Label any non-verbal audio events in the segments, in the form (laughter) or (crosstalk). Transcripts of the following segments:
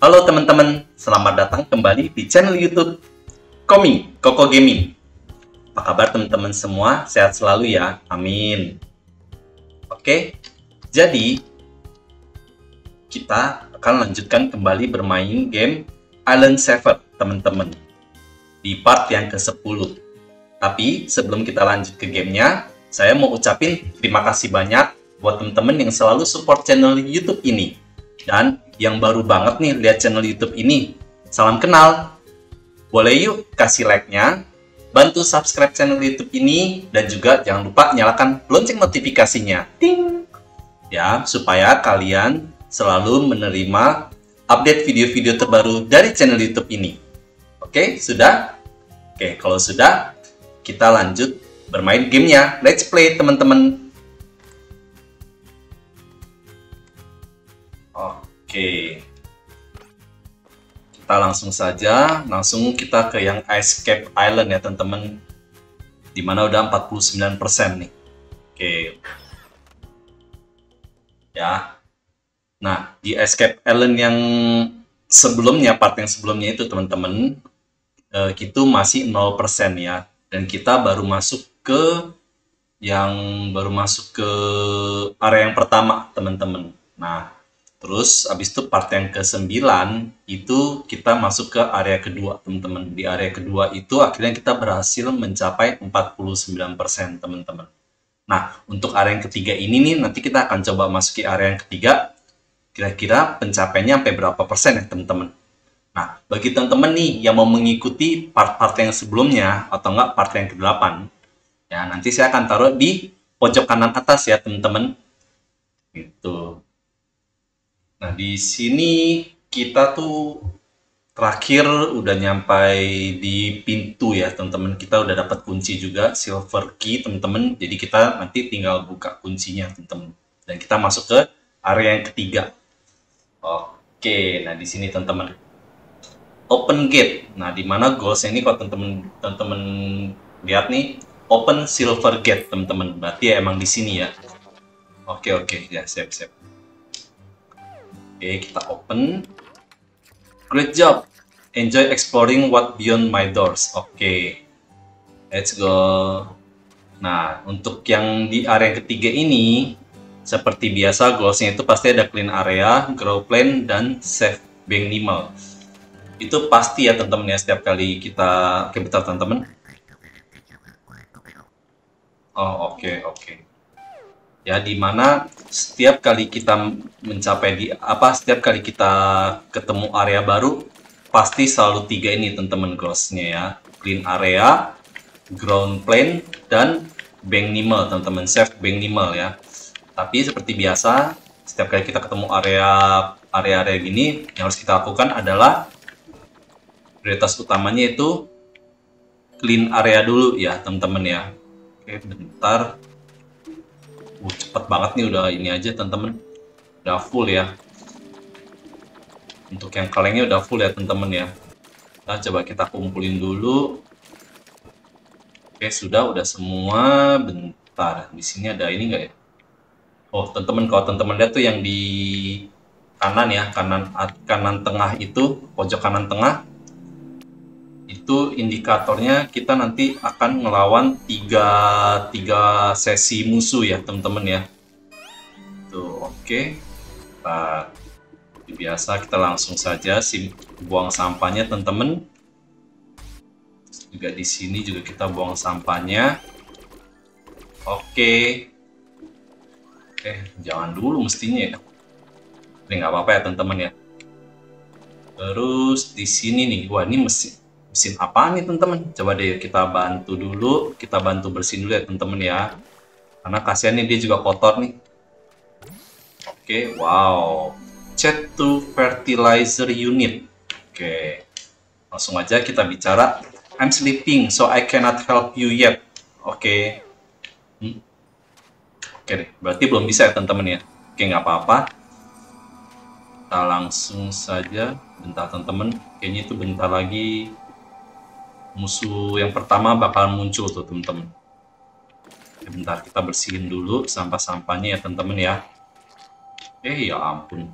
Halo teman-teman, selamat datang kembali di channel YouTube Komi Koko Gaming. Apa kabar teman-teman semua? Sehat selalu ya, amin. Oke, jadi kita akan lanjutkan kembali bermain game Island Seven, teman-teman. Di part yang ke-10. Tapi sebelum kita lanjut ke gamenya, saya mau ucapin terima kasih banyak buat teman-teman yang selalu support channel YouTube ini. Dan yang baru banget nih lihat channel YouTube ini, salam kenal. Boleh yuk kasih like-nya, bantu subscribe channel YouTube ini, dan juga jangan lupa nyalakan lonceng notifikasinya. Ting! Ya, supaya kalian selalu menerima update video-video terbaru dari channel YouTube ini. Oke, sudah? Oke, kalau sudah, kita lanjut bermain gamenya. Let's play, teman-teman. Oke. Kita langsung saja, langsung kita ke yang Cap Island ya teman-teman. Di mana udah 49% nih. Oke. Ya. Nah, di Cap Island yang sebelumnya, part yang sebelumnya itu teman-teman, eh, itu masih 0% ya. Dan kita baru masuk ke yang baru masuk ke area yang pertama teman-teman. Nah, Terus abis itu part yang ke-9 itu kita masuk ke area kedua teman-teman. Di area kedua itu akhirnya kita berhasil mencapai 49% teman-teman. Nah untuk area yang ketiga ini nih nanti kita akan coba masuki area yang ketiga. Kira-kira pencapaiannya sampai berapa persen ya teman-teman. Nah bagi teman-teman nih yang mau mengikuti part-part yang sebelumnya atau enggak part yang ke-8. Ya nanti saya akan taruh di pojok kanan atas ya teman-teman. Gitu. Nah, di sini kita tuh terakhir udah nyampai di pintu ya, teman-teman. Kita udah dapat kunci juga, silver key, teman-teman. Jadi kita nanti tinggal buka kuncinya, teman-teman. Dan kita masuk ke area yang ketiga. Oke, nah di sini teman-teman. Open gate. Nah, di mana goalsnya ini kalau teman-teman teman-teman lihat nih, open silver gate, teman-teman. Berarti ya emang di sini ya. Oke, oke, ya, siap-siap. Oke, kita open. Great job. Enjoy exploring what beyond my doors. Oke. Let's go. Nah, untuk yang di area ketiga ini, seperti biasa goalsnya itu pasti ada clean area, grow plan, dan save bank minimal. Itu pasti ya teman-teman ya setiap kali kita, oke teman-teman. Oh oke okay, oke. Okay ya di mana setiap kali kita mencapai di apa setiap kali kita ketemu area baru pasti selalu tiga ini teman-teman goalsnya ya. Clean area ground plane dan bank minimal teman-teman. Save bank minimal ya. Tapi seperti biasa setiap kali kita ketemu area area-area gini yang harus kita lakukan adalah prioritas utamanya itu clean area dulu ya teman-teman ya. Oke bentar uh, cepet banget nih udah ini aja teman-teman udah full ya. Untuk yang kalengnya udah full ya teman-teman ya. Nah coba kita kumpulin dulu. Oke sudah udah semua. Bentar di sini ada ini enggak ya? Oh teman-teman kalau teman-teman lihat tuh yang di kanan ya kanan kanan tengah itu pojok kanan tengah itu indikatornya kita nanti akan ngelawan tiga, tiga sesi musuh ya teman-teman ya. Tuh oke. Okay. nah, biasa kita langsung saja sim buang sampahnya teman-teman. Juga di sini juga kita buang sampahnya. Oke. Okay. eh jangan dulu mestinya ya. Ini nggak apa-apa ya teman-teman ya. Terus di sini nih wah ini mesin mesin apa nih teman-teman? Coba deh kita bantu dulu kita bantu bersihin dulu ya teman-teman ya. Karena kasihan nih dia juga kotor nih. Oke wow. Chat to fertilizer unit. Oke langsung aja kita bicara. I'm sleeping so I cannot help you yet. Oke. Hmm. oke deh berarti belum bisa ya teman-teman ya? Oke okay, nggak apa-apa. Kita langsung saja. Bentar teman-teman. Kayaknya itu bentar lagi musuh yang pertama bakal muncul tuh teman-teman bentar kita bersihin dulu sampah-sampahnya ya teman-teman ya eh ya ampun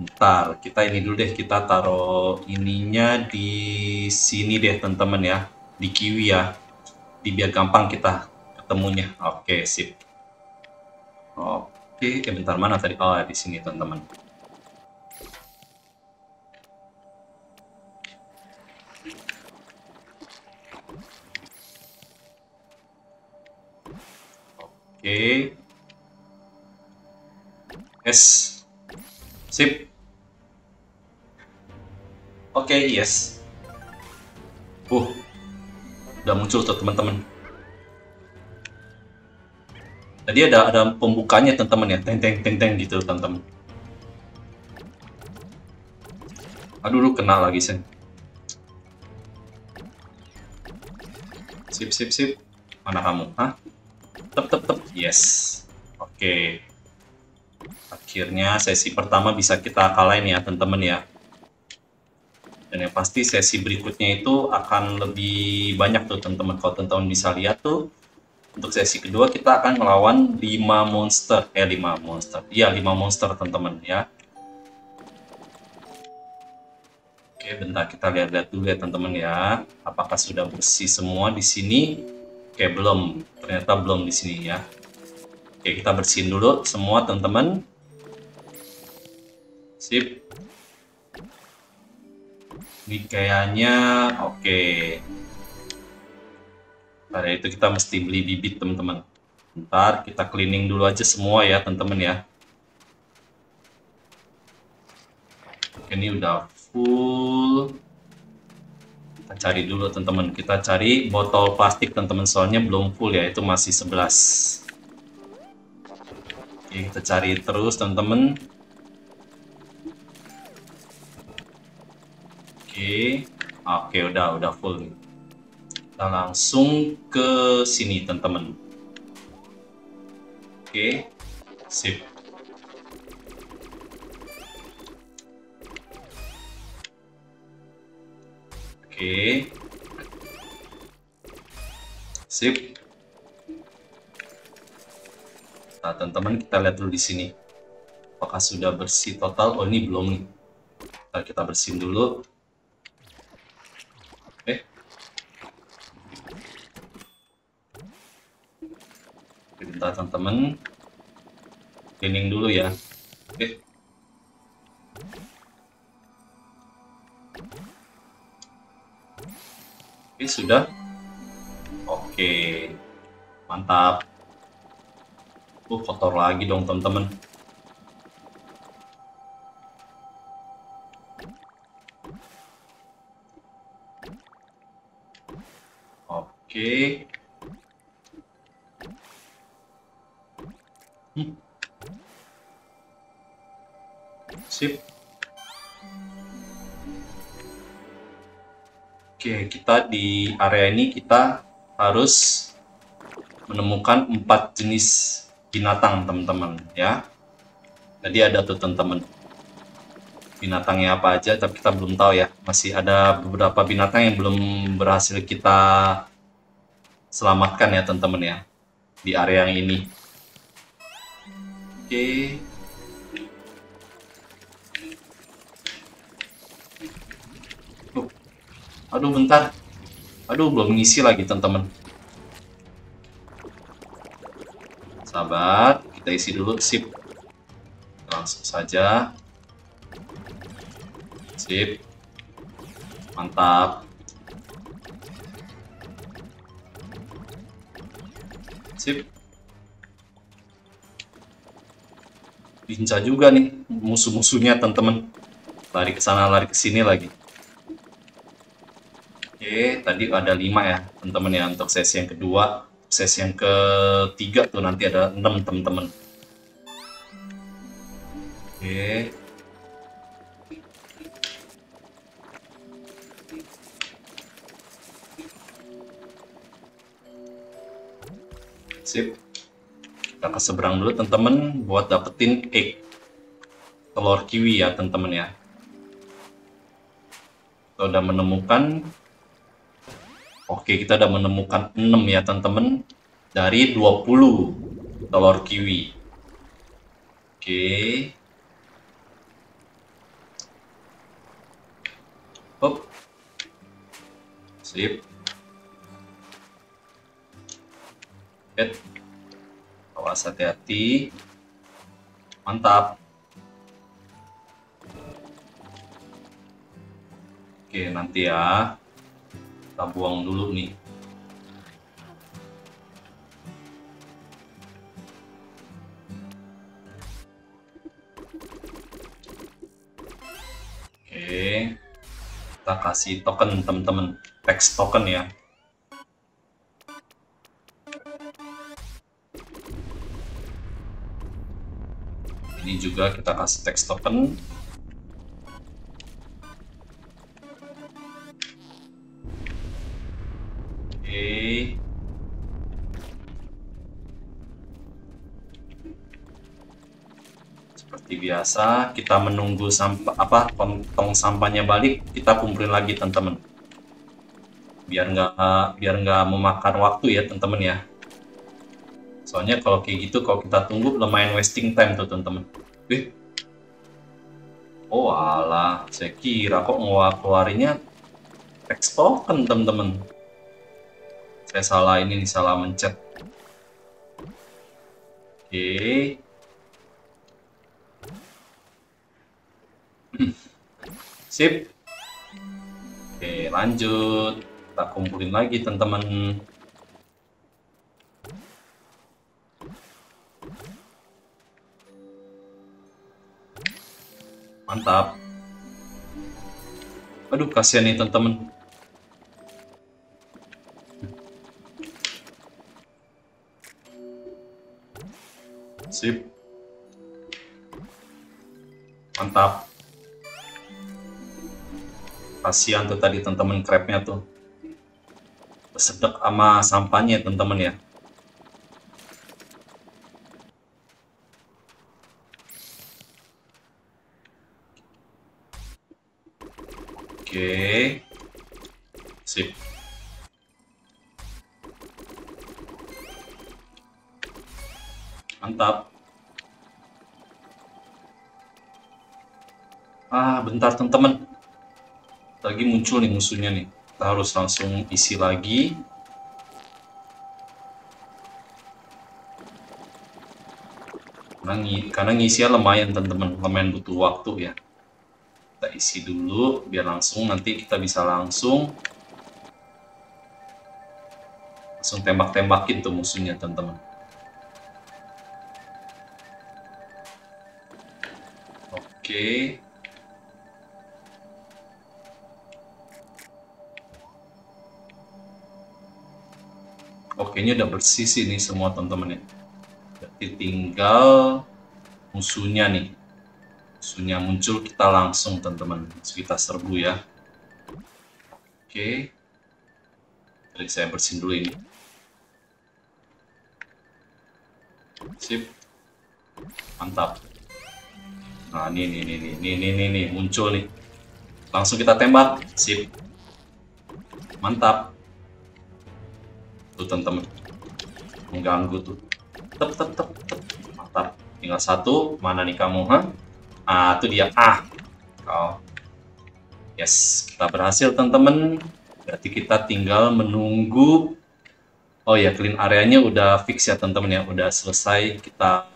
Ntar kita ini dulu deh, kita taruh ininya di sini deh teman-teman ya, di kiwi ya, di biar gampang kita ketemunya. Oke sip. Oke, eh, bentar mana tadi? Oh di sini teman-teman. Oke. Yes. Sip. Oke, okay, yes. Uh, udah muncul tuh teman-teman. Tadi ada ada pembukanya teman-teman ya, teng teng teng teng gitu teman-teman. Aduh, lu kena lagi sen. Sip sip sip. Mana kamu? Hah? Tep tep tep. Yes. Oke. Okay. Akhirnya sesi pertama bisa kita kalahin ya teman-teman ya. Dan yang pasti sesi berikutnya itu akan lebih banyak tuh teman-teman. Kalau teman-teman bisa lihat tuh, untuk sesi kedua kita akan melawan 5 monster. Eh 5 monster. Iya 5 monster teman-teman ya. Oke bentar kita lihat-lihat dulu ya teman-teman ya. Apakah sudah bersih semua di sini? Oke belum. Ternyata belum di sini ya. Oke kita bersihin dulu semua teman-teman. Sip. Ini kayaknya oke. Pada itu kita mesti beli bibit teman-teman. Ntar kita cleaning dulu aja semua ya teman-teman ya. Ini udah full. Kita cari dulu teman-teman. Kita cari botol plastik teman-teman soalnya belum full ya. Itu masih 11. Oke, kita cari terus teman-teman. Oke, oke udah udah full. Kita langsung ke sini teman-teman. Oke, sip. Oke. Sip. Nah, teman-teman kita lihat dulu di sini. Apakah sudah bersih total? Oh, ini belum nih. Nah, kita bersihin dulu. kita teman-teman cleaning dulu ya oke oke sudah. Oke. Mantap. Uh kotor lagi dong teman-teman. Oke Oke, kita di area ini kita harus menemukan empat jenis binatang, teman-teman, ya. Tadi ada tuh, teman-teman. Binatangnya apa aja, tapi kita belum tahu ya. Masih ada beberapa binatang yang belum berhasil kita selamatkan ya, teman-teman ya. Di area yang ini. Oke. Aduh, bentar. Aduh, belum ngisi lagi, teman-teman. Sabar, kita isi dulu. Sip. Langsung saja. Sip. Mantap. Sip. diincar juga nih musuh-musuhnya teman-teman lari ke sana lari ke sini lagi oke tadi ada lima ya teman-teman ya untuk sesi yang kedua sesi yang ketiga tuh nanti ada enam teman-teman. Oke. Sip. Kita ke seberang dulu teman-teman buat dapetin egg. Telur kiwi ya teman-teman ya. Kita udah menemukan oke kita udah menemukan 6 ya teman-teman dari 20 telur kiwi oke Hop. Sip. Hit. Awas hati-hati. Mantap. Oke, nanti ya. Kita buang dulu nih. Oke. Kita kasih token teman-teman. Text token ya. Ini juga kita kasih text token. Biasa, kita menunggu sampah apa tong sampahnya balik, kita kumpulin lagi teman-teman. Biar nggak biar nggak memakan waktu ya teman-teman ya. Soalnya kalau kayak gitu, kalau kita tunggu lumayan wasting time tuh teman-teman. Eh, oh alah, saya kira kok ngeluarinnya text token teman-teman saya salah ini salah mencet oke sip. Oke lanjut. Kita kumpulin lagi teman-teman. Mantap. Aduh kasihan nih teman-teman. Sip. Mantap. Kasihan tuh tadi teman-teman crabnya tuh. Sedek sama sampahnya teman-teman ya. Muncul nih musuhnya nih. Kita harus langsung isi lagi. Karena, ngisinya lumayan teman-teman, lumayan butuh waktu ya. Kita isi dulu, biar langsung nanti kita bisa langsung langsung tembak-tembakin tuh musuhnya teman-teman. Oke. Oke, ini udah bersih sih nih semua teman-teman ya. Berarti tinggal musuhnya nih. Musuhnya muncul, kita langsung teman-teman. Kita serbu ya. Oke. Jadi saya bersihin dulu ini. Sip. Mantap. Nah, ini, ini, ini, ini, ini, ini, ini, muncul nih. Langsung kita tembak. Sip. Mantap tuh teman-teman. Mengganggu tuh. Tep tep tep tep. Mantap. Tinggal satu. Mana nih kamu ha ah itu dia. Ah. Oh yes kita berhasil teman-teman. Berarti kita tinggal menunggu. Oh ya clean areanya udah fix ya teman-teman ya. Udah selesai. Kita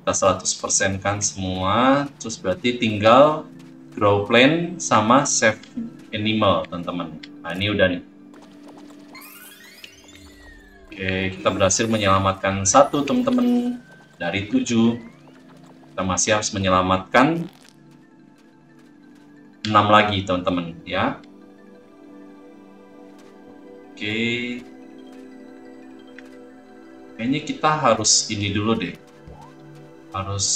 kita 100% kan semua. Terus berarti tinggal grow plan sama save animal teman-teman. Nah ini udah nih Oke, kita berhasil menyelamatkan satu teman-teman dari tujuh. Kita masih harus menyelamatkan enam lagi teman-teman ya. Oke. Kayaknya kita harus ini dulu deh. Harus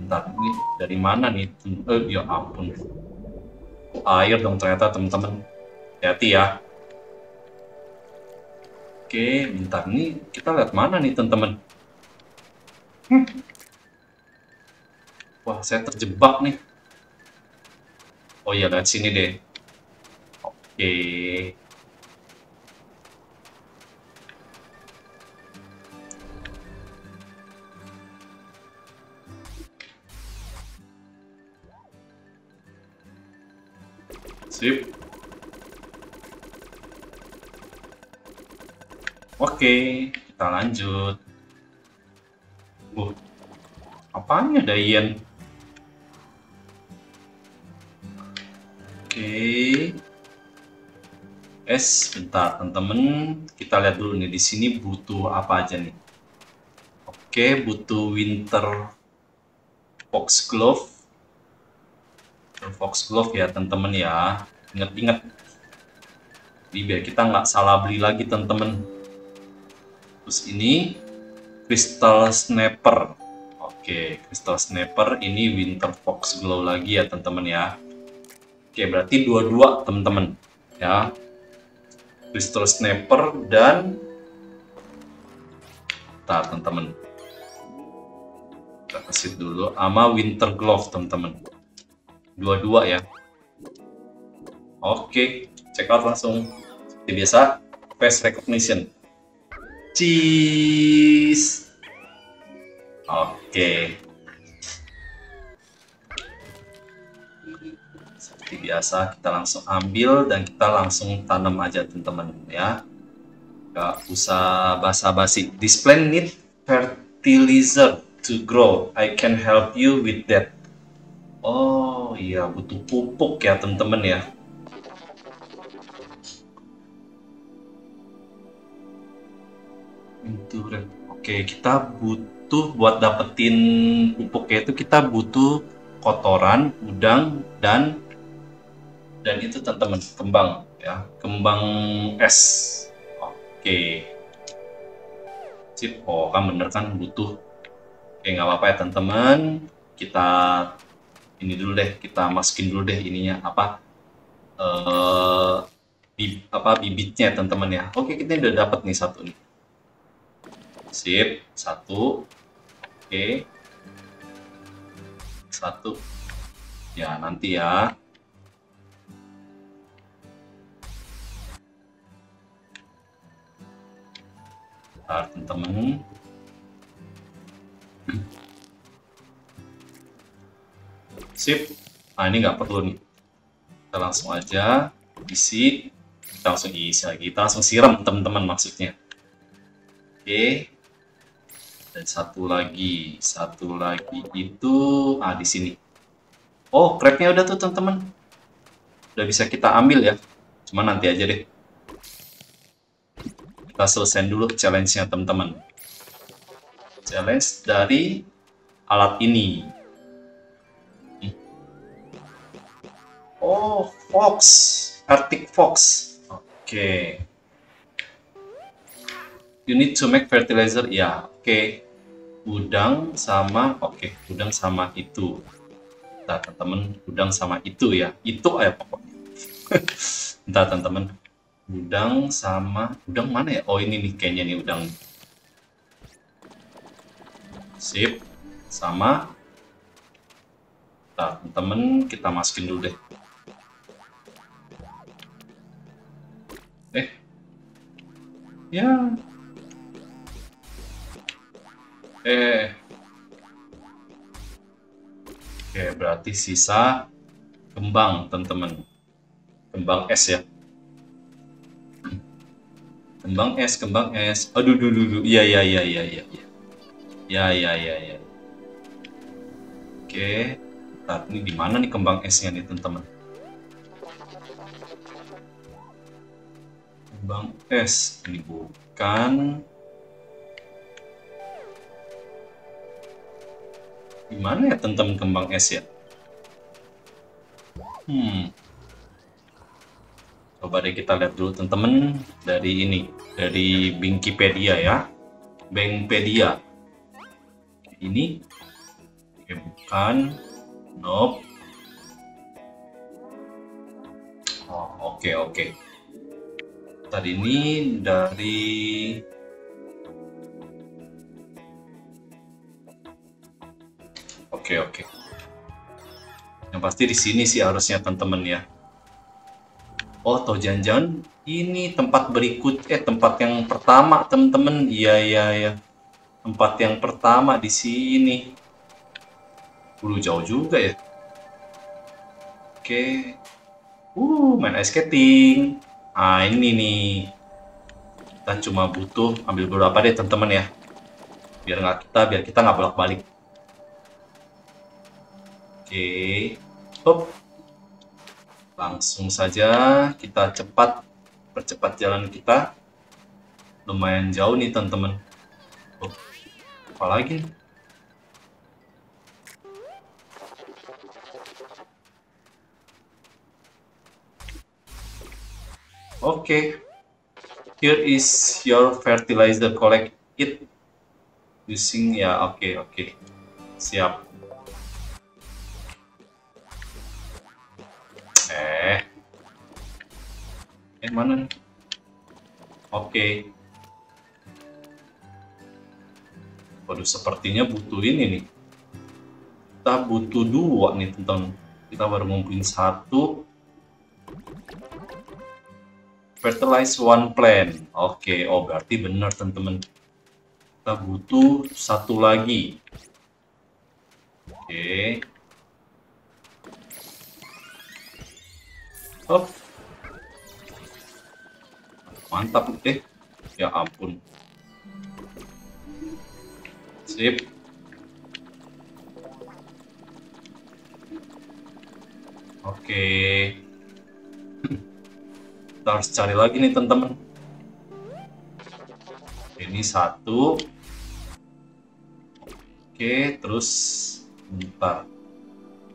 bentar ini dari mana nih? Eh, ya ampun. Air dong ternyata teman-teman. Hati-hati ya. Oke, bentar nih kita lihat mana nih teman-teman. Hmm. Wah, saya terjebak nih. Oh iya, lihat sini deh. Oke. Sip. Oke, kita lanjut. Uh, apanya Dayen? Oke. Es, bentar teman-teman. Kita lihat dulu nih di sini butuh apa aja nih. Oke, butuh winter fox glove. Winter fox glove ya teman-teman ya. Ingat-ingat. Jadi biar kita nggak salah beli lagi teman-teman. Terus ini Crystal Snapper. Oke, Crystal Snapper ini Winter Fox Glow lagi ya teman-teman ya. Oke, berarti dua-dua teman-teman ya. Crystal Snapper dan Bentar teman-teman. Kita kasih dulu sama Winter Glove teman-teman. Dua-dua ya. Oke, check out langsung. Seperti biasa, face recognition cheese. Oke. Seperti biasa kita langsung ambil dan kita langsung tanam aja teman-teman ya. Gak usah basa-basi. This plant need fertilizer to grow. I can help you with that. Oh iya butuh pupuk ya teman-teman ya. Itu Oke, kita butuh buat dapetin pupuknya itu kita butuh kotoran, udang dan dan itu teman-teman kembang ya, kembang es. Oke. Sip. Oh, kan bener kan butuh. Oke, nggak apa-apa ya teman-teman. Kita ini dulu deh, kita masukin dulu deh ininya apa? Eh bib, apa bibitnya teman-teman ya. Oke, kita udah dapat nih satu nih. Sip, satu. Oke. Satu. Ya, nanti ya. Bentar, teman-teman. Sip. Nah, ini nggak perlu nih. Kita langsung aja isi. Kita langsung isi lagi. Kita langsung siram, teman-teman, maksudnya. Oke dan satu lagi satu lagi itu ah di sini. Oh crabnya udah tuh teman-teman. Udah bisa kita ambil ya. Cuma nanti aja deh. Kita selesai dulu challenge-nya teman-teman. Challenge dari alat ini. Oh fox. Arctic fox. Oke. Okay. you need to make fertilizer. Ya oke. okay udang sama oke okay, udang sama itu. Nah teman-teman udang sama itu ya. Itu ya pokoknya. (laughs) Entah teman-teman. Udang sama udang mana ya? Oh ini nih kayaknya nih udang. Sip. Sama. Nah teman-teman kita masukin dulu deh. Eh. Ya Eh. Oke, berarti sisa kembang, teman-teman. Kembang es ya. Kembang es, kembang es. Aduh, duh, duh, duh. Iya, iya, iya, iya, iya. Ya, ya, ya, ya. Oke. Saat ini di mana nih kembang esnya nih, teman-teman? Kembang es. Ini bukan Gimana ya tentang kembang es ya? Hmm. Coba deh kita lihat dulu teman-teman dari ini, dari Binkipedia ya. Bankpedia. Ini Oke, bukan. Nope. Oh, oke okay, oke. Okay. Tadi ini dari Oke, oke. Yang pasti di sini sih harusnya teman-teman ya. Oh, atau jangan-jangan ini tempat berikut eh tempat yang pertama teman-teman. Iya, iya, iya. Tempat yang pertama di sini. Dulu jauh juga ya. Oke. Uh, main ice skating. Nah, ini nih. Kita cuma butuh ambil beberapa deh, teman-teman ya. Biar nggak kita, biar kita nggak bolak-balik. Oke. Hop. Langsung saja kita cepat percepat jalan kita. Lumayan jauh nih, teman-teman. Apa lagi? Okay. Here is your fertilizer. Collect it using ya. Oke, okay, oke. Okay. Siap. Mana? Oke. Okay. Waduh, sepertinya butuh ini nih. Kita butuh dua nih, teman-teman. Kita baru ngumpulin satu fertilize one plant. Oke, okay. oh berarti benar teman-teman. Kita butuh satu lagi. Oke. Okay. Mantap deh. Ya ampun. Sip. Oke. Kita harus cari lagi nih teman-teman ini satu oke terus bentar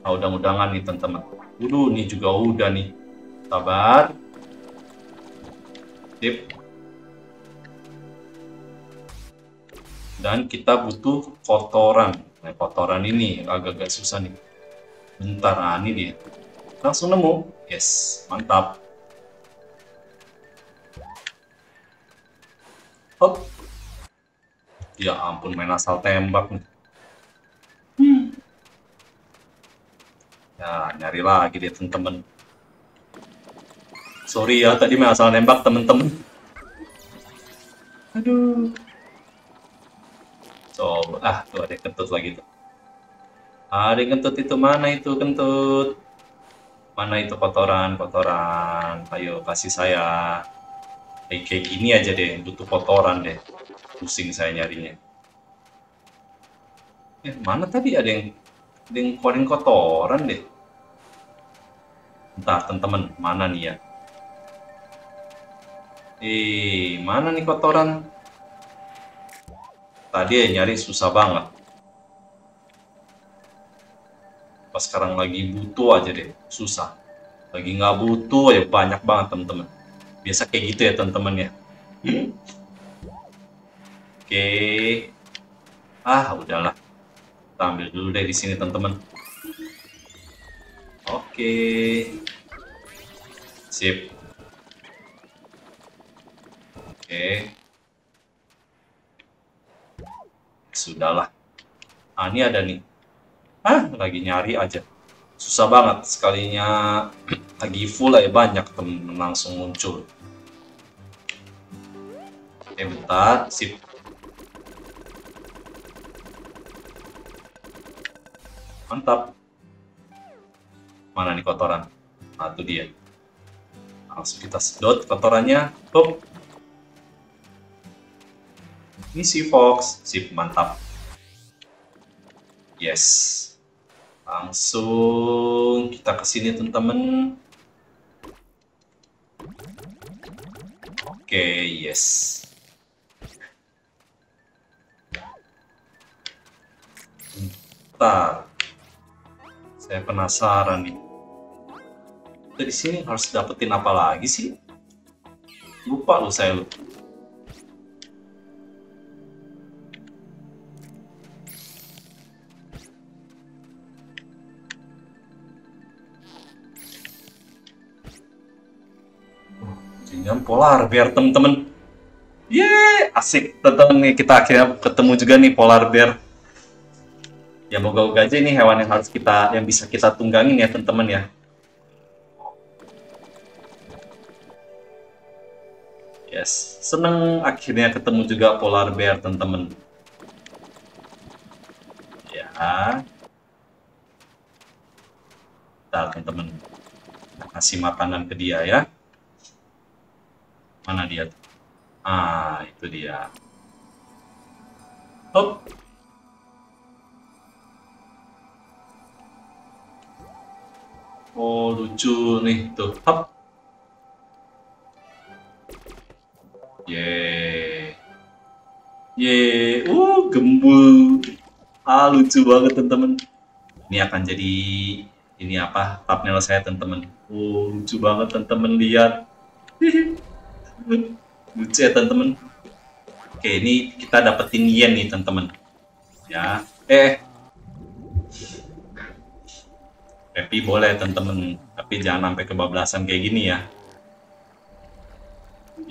nah, udang-udangan nih teman-teman dulu nih juga udah nih sabar tip dan kita butuh kotoran nah kotoran ini agak-agak susah nih bentar nah ini dia langsung nemu yes mantap Hop. Ya ampun main asal tembak nih. Hmm. Ya nyari lagi deh temen-temen. Sorry ya tadi main asal nembak temen-temen. Aduh. Coba ah tuh ada kentut lagi tuh. Ada kentut itu mana itu kentut? Mana itu kotoran kotoran? Ayo kasih saya kayak, kayak gini aja deh butuh kotoran deh pusing saya nyarinya eh, mana tadi ada yang ada yang kotoran deh entah teman-teman mana nih ya eh mana nih kotoran? Tadi ya nyari susah banget. Pas sekarang lagi butuh aja deh susah. Lagi nggak butuh ya banyak banget teman-teman biasa kayak gitu ya teman-teman ya. Oke. Ah udahlah. Kita ambil dulu deh di sini teman-teman oke. Sip oke. Sudahlah. Ah ini ada nih. Ah lagi nyari aja. Susah banget sekalinya. Lagi full ya banyak temen langsung muncul. Oke bentar. Sip. Mantap. Mana nih kotoran? Nah itu dia. Langsung kita sedot kotorannya. Hop. Ini si Fox sip mantap yes Langsung kita ke sini teman-teman. Oke, yes. Bentar. Saya penasaran nih. Dari sini harus dapetin apa lagi sih? Lupa loh saya lupa. Jangan polar biar temen-temen. Yeay, asik temen nih kita akhirnya ketemu juga nih polar bear. Ya moga-moga aja ini hewan yang harus kita yang bisa kita tunggangin ya teman-teman ya. Yes, seneng akhirnya ketemu juga polar bear teman-teman. Ya. Nah, teman-teman. Kita kasih makanan ke dia ya. Mana dia? Ah, itu dia. Hop. Oh, lucu nih tuh. Hop. Yeay. Yeay. Uh, gembul. Ah, lucu banget teman-teman. Ini akan jadi ini apa? Thumbnail saya teman-teman. Oh, lucu banget teman-teman lihat. (laughs) lucu ya teman-teman. Oke, ini kita dapetin yen nih teman-teman. Ya. Eh. Happy boleh teman-teman, tapi jangan sampai kebablasan kayak gini ya.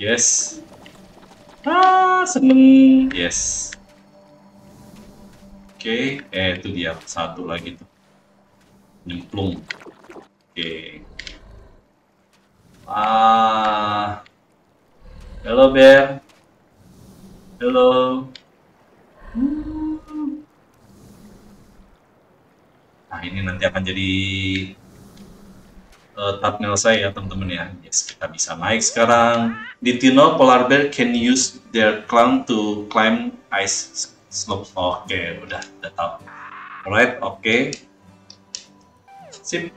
Yes. Ah, seneng. Yes. Oke, eh itu dia satu lagi tuh. Nyemplung. Oke. Ah. Halo, Bear. Halo. Nah, ini nanti akan jadi uh, thumbnail saya ya, teman-teman ya. Yes, kita bisa naik sekarang. Did you know polar bear can use their clown to climb ice slopes? Oke, okay, udah, udah tahu. Alright, oke. Okay. Sip.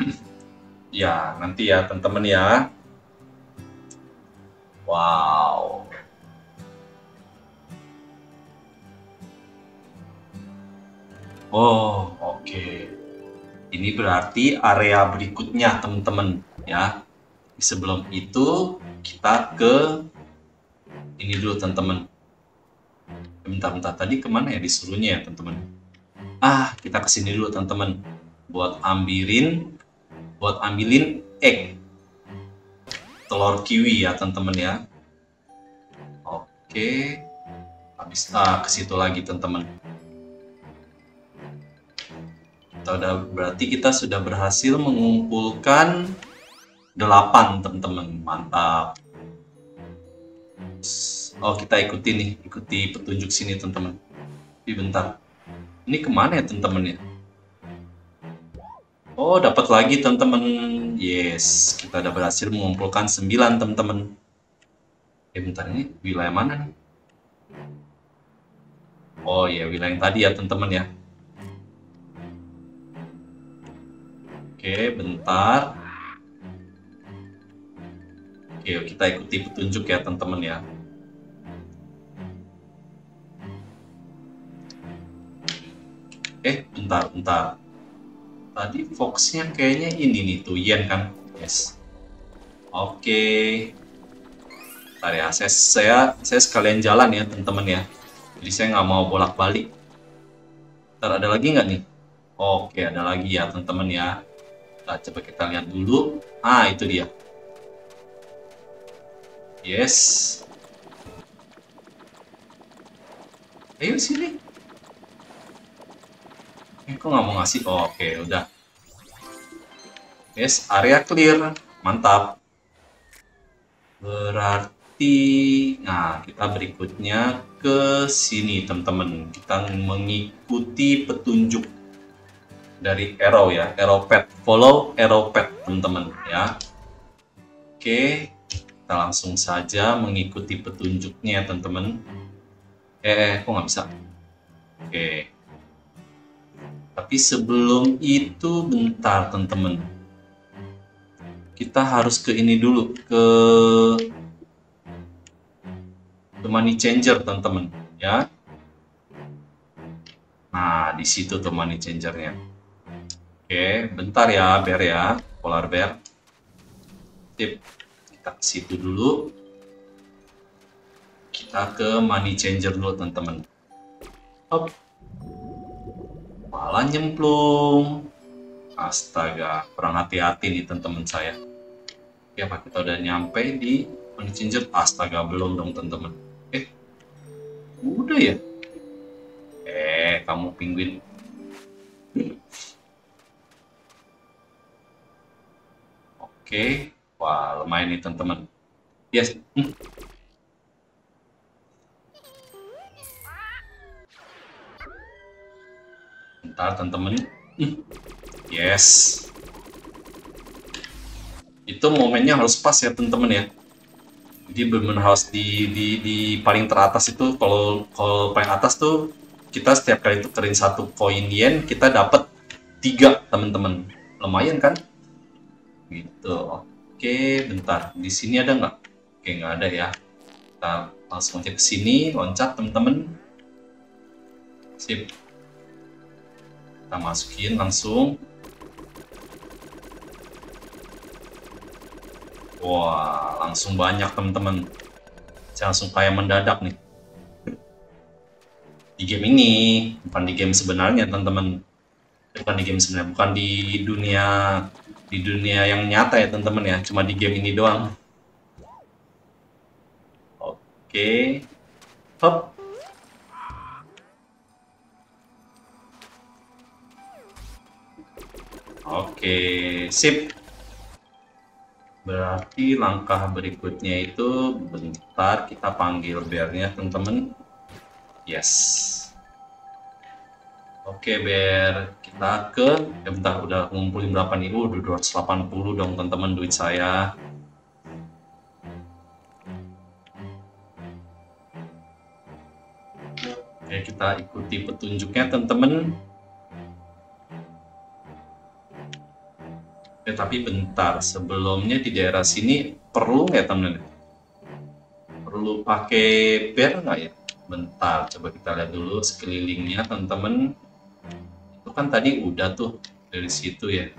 (clears throat) ya, nanti ya, teman-teman ya. Wow. Oh, oke. Okay. Ini berarti area berikutnya, teman-teman, ya. Sebelum itu, kita ke ini dulu, teman-teman. Bentar-bentar, tadi ke mana ya disuruhnya ya, teman-teman? Ah, kita ke sini dulu, teman-teman. Buat ambilin, buat ambilin egg telur kiwi ya teman-teman ya. Oke. Habis ah, ke situ lagi teman-teman. Kita udah berarti kita sudah berhasil mengumpulkan 8 teman-teman. Mantap. Oh kita ikuti nih ikuti petunjuk sini teman-teman. Tapi bentar. Ini ke mana ya teman-teman ya? Oh, dapat lagi teman-teman. Yes, kita udah berhasil mengumpulkan 9 teman-teman. Eh, bentar ini wilayah mana nih? Oh ya, wilayah yang tadi ya teman-teman ya. Oke, bentar. Oke, kita ikuti petunjuk ya teman-teman ya. Eh, bentar, bentar tadi foxnya kayaknya ini nih tuh yen kan? Yes. Oke. Okay. ya saya, saya saya sekalian jalan ya teman-teman ya. Jadi saya nggak mau bolak-balik. Ntar ada lagi nggak nih? Oke okay, ada lagi ya teman-teman ya. Nah, coba kita lihat dulu. Ah itu dia. Yes. Ayo sini Eh, kok nggak mau ngasih? Oh, Oke, okay, udah. Yes, area clear. Mantap. Berarti, nah kita berikutnya ke sini teman-teman. Kita mengikuti petunjuk dari arrow ya, arrow pad. Follow arrow pad teman-teman ya. Oke, kita langsung saja mengikuti petunjuknya teman-teman. Eh, eh, kok nggak bisa? Oke. Tapi sebelum itu bentar teman-teman. Kita harus ke ini dulu ke ke money changer teman-teman ya. Nah, di situ tuh money changernya. Oke, bentar ya bear ya, polar bear. Tip, kita ke situ dulu. Kita ke money changer dulu teman-teman. Hop malah nyemplung. Astaga kurang hati-hati nih teman-teman saya. Ya pak kita udah nyampe di Money astaga belum dong teman-teman. Eh udah ya? Eh kamu penguin oke wah lumayan nih teman-teman. Yes. Hmm. Bentar teman-teman. Yes. itu momennya harus pas ya teman-teman ya. Jadi benar harus di, di di paling teratas itu kalau kalau paling atas tuh kita setiap kali tukerin satu koin yen kita dapat tiga teman-teman. Lumayan kan? Gitu oke bentar. Di sini ada nggak? Oke nggak ada ya. Kita langsung aja ke sini loncat teman-teman. Sip kita masukin langsung. Wah langsung banyak teman-teman. Saya langsung kayak mendadak nih. Di game ini bukan di game sebenarnya teman-teman. Bukan di game sebenarnya bukan di dunia di dunia yang nyata ya teman-teman ya. Cuma di game ini doang. Oke. Hop Oke, sip. Berarti langkah berikutnya itu bentar kita panggil bearnya teman-teman. Yes. Oke bear, kita ke ya bentar udah ngumpulin berapa nih? Udah 280 dong teman-teman duit saya. Oke, kita ikuti petunjuknya teman-teman. Tapi bentar, sebelumnya di daerah sini perlu nggak temen Perlu pakai bear nggak ya? Bentar, coba kita lihat dulu sekelilingnya teman-teman. Itu kan tadi udah tuh dari situ ya.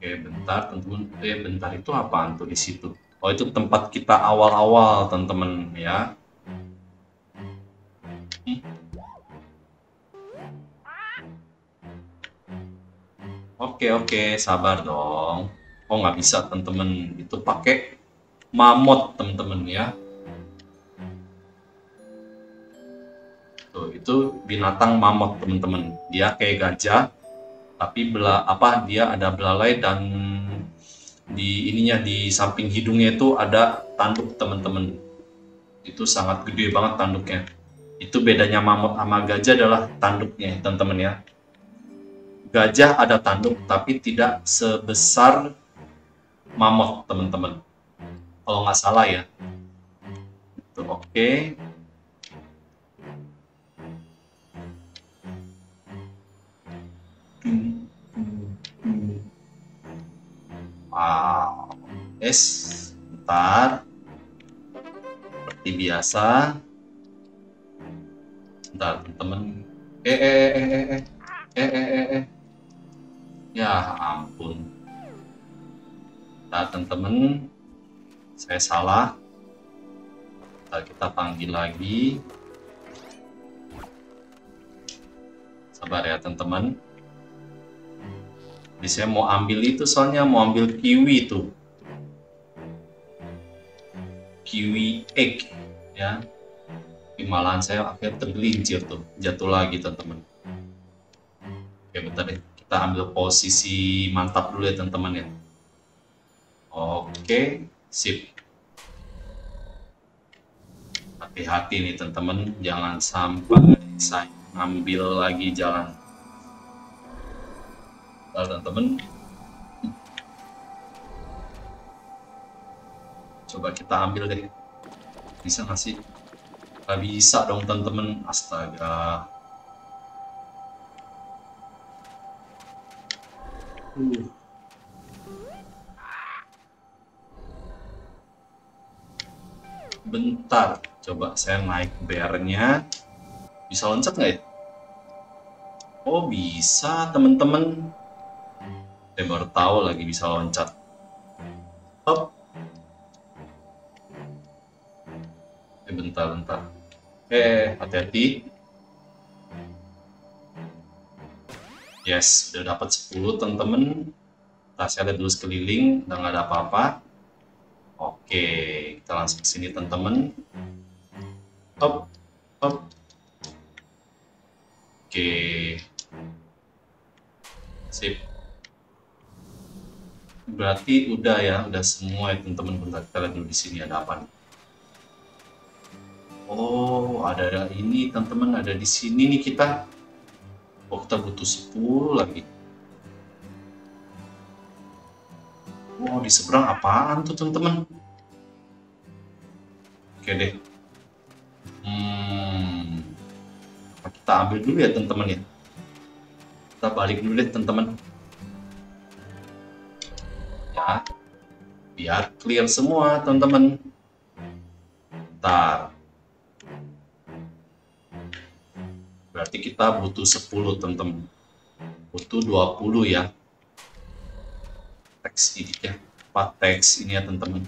Oke, bentar teman-teman. Eh, bentar itu apaan tuh di situ? Oh, itu tempat kita awal-awal teman-teman ya. Oke oke, sabar dong. Oh nggak bisa temen-temen, itu pakai mamut temen-temen ya. Tuh, itu binatang mamut temen-temen. Dia kayak gajah, tapi bela apa dia ada belalai dan di ininya di samping hidungnya itu ada tanduk temen-temen. Itu sangat gede banget tanduknya. Itu bedanya mamut sama gajah adalah tanduknya teman-teman ya gajah ada tanduk tapi tidak sebesar mammoth teman-teman. Kalau nggak salah ya. Itu oke. Okay. wow es bentar. Seperti biasa. Bentar teman-teman. Eh eh eh eh eh eh eh eh, eh. Ya ampun. Nah, teman-teman, saya salah. Nah, kita panggil lagi. Sabar ya, teman-teman. Jadi mau ambil itu soalnya mau ambil kiwi itu. Kiwi egg ya. Malahan saya akhirnya tergelincir tuh, jatuh lagi teman-teman. Oke bentar deh kita ambil posisi mantap dulu ya teman-teman ya. Oke sip. Hati-hati nih teman-teman. Jangan sampai saya ambil lagi jalan. Teman-teman. Coba kita ambil deh. Bisa nggak sih? Gak bisa dong teman-teman. Astaga Bentar, coba saya naik bearnya. Bisa loncat nggak ya? Oh bisa teman-teman. Saya baru tahu lagi bisa loncat. Hop. Eh bentar, bentar. Eh, hati-hati. Yes, udah dapat 10 teman-teman. Tasnya ada dulu sekeliling, udah nggak ada apa-apa. Oke, kita langsung sini teman-teman. Hop, hop. Oke. Sip. Berarti udah ya, udah semua ya teman-teman. Bentar kita lihat dulu di sini ada apa. Oh, ada ini teman-teman, ada di sini nih kita oh kita butuh 10 lagi Wow, di seberang apaan tuh teman-teman? Oke deh. Hmm. Kita ambil dulu ya teman-teman ya. Kita balik dulu deh teman-teman. Ya. Biar clear semua teman-teman. Ntar. Berarti kita butuh 10 teman-teman. Butuh 20 ya. Teks ini ya. Apa teks ini ya teman-teman.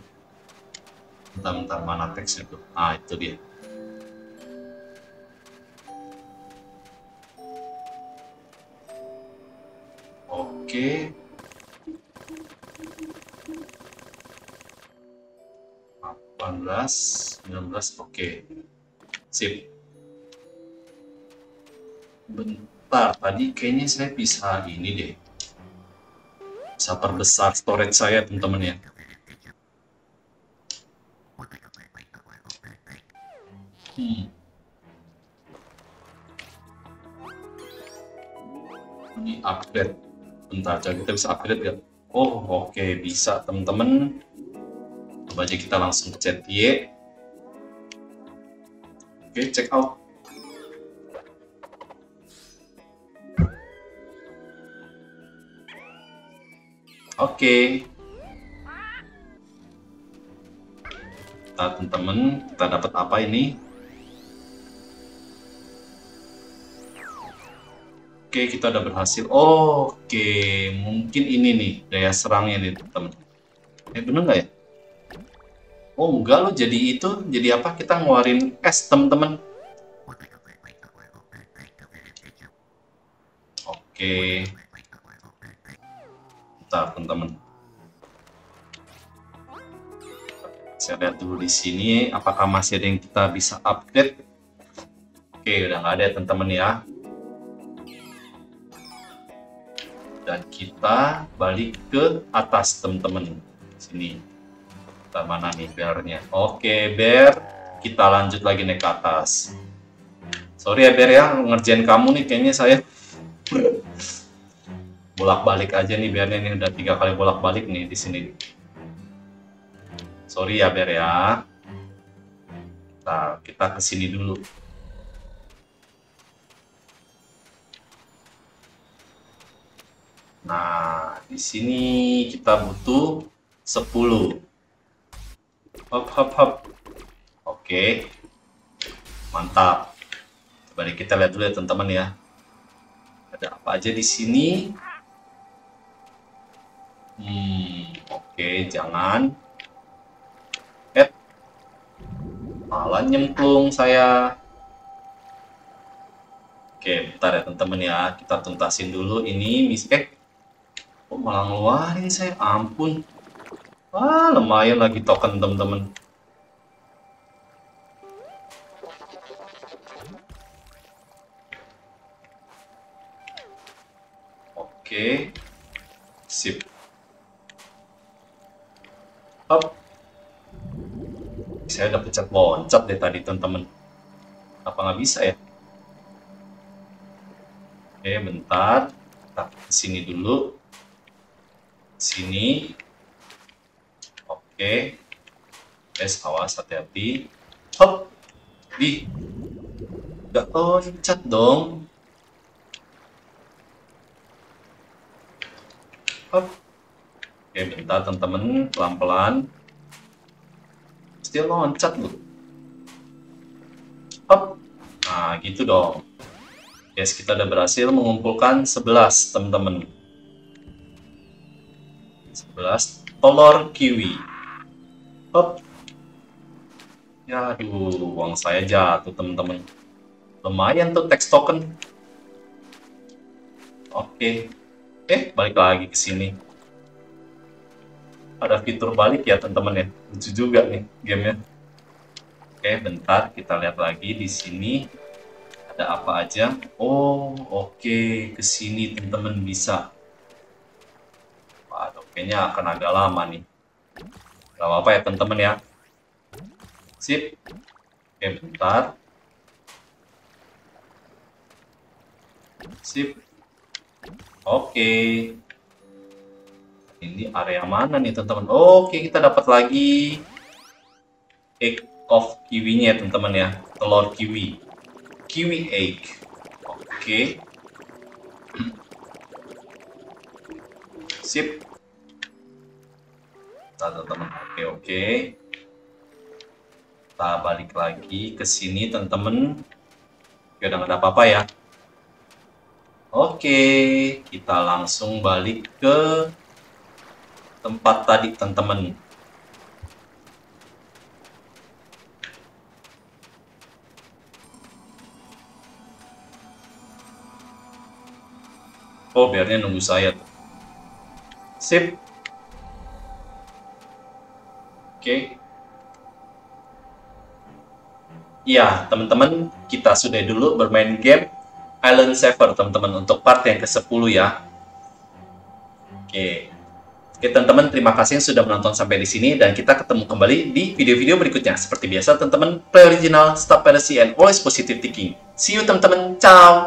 Bentar-bentar mana teksnya tuh ah itu dia. Oke. Belas sembilan belas. Oke. Sip bentar tadi kayaknya saya bisa ini deh. Bisa perbesar storage saya teman-teman ya. Hmm. ini upgrade. Bentar coba kita bisa upgrade ya oh oke okay. bisa teman-teman. Coba aja kita langsung chat Y oke okay, check out Oke. Kita teman-teman, kita dapat apa ini? Oke, kita udah berhasil. Oke, mungkin ini nih daya serangnya nih teman. Eh bener nggak ya? Oh enggak loh, jadi itu, jadi apa? Kita ngeluarin es teman-teman. Oke bentar teman-teman. Saya lihat dulu di sini apakah masih ada yang kita bisa update? Oke udah nggak ada teman-teman ya. Dan kita balik ke atas teman-teman sini. Kita mana nih bearnya? Oke bear. Kita lanjut lagi naik ke atas. Sorry ya bear ya ngerjain kamu nih kayaknya saya bolak-balik aja nih biar ini udah tiga kali bolak-balik nih di sini. Sorry ya Ber ya. Nah, kita ke sini dulu. Nah, di sini kita butuh 10. Hop hop hop. Oke. Mantap. Coba kita lihat dulu ya teman-teman ya. Ada apa aja di sini? Hmm, oke, okay, jangan. Eh, malah nyemplung saya. Oke, bentar ya teman-teman ya. Kita tuntasin dulu ini mis eh. Kok malah ngeluarin saya? Ampun. Wah, lumayan lagi token teman-teman. Oke. Sip. Hop. Saya udah pencet loncat deh tadi teman-teman. Apa nggak bisa ya? Oke, bentar. Kita sini dulu. Sini. Oke. Guys, awas hati-hati. Hop. Di. Gak loncat dong. Hop. Oke, bentar teman-teman, pelan-pelan. Still loncat loh. Hop. Nah, gitu dong. Yes, kita udah berhasil mengumpulkan 11, teman-teman. 11 telur kiwi. Hop. Ya, aduh, uang saya jatuh, teman-teman. Lumayan tuh text token. Oke. Eh, balik lagi ke sini ada fitur balik ya teman-teman ya. Lucu juga nih gamenya. Oke bentar kita lihat lagi di sini. Ada apa aja? Oh oke okay. ke sini teman-teman bisa. Waduh kayaknya akan agak lama nih. Gak apa-apa ya teman-teman ya. Sip. Oke bentar. Sip. Oke Ini area mana nih teman-teman? Oke, kita dapat lagi egg of kiwinya ya teman-teman ya. Telur kiwi. Kiwi egg. Oke. (clears throat) Sip. Teman-teman. Oke, oke. Kita balik lagi ke sini teman-teman. Oke, udah ada apa-apa ya. Oke, kita langsung balik ke tempat tadi teman-teman. Oh, biarnya nunggu saya. Sip. Oke. Ya, teman-teman, kita sudah dulu bermain game Island Saver, teman-teman, untuk part yang ke-10 ya. Oke. Oke, teman-teman, terima kasih yang sudah menonton sampai di sini dan kita ketemu kembali di video-video berikutnya. Seperti biasa, teman-teman, play original, stop piracy, and always positive thinking. See you, teman-teman. Ciao.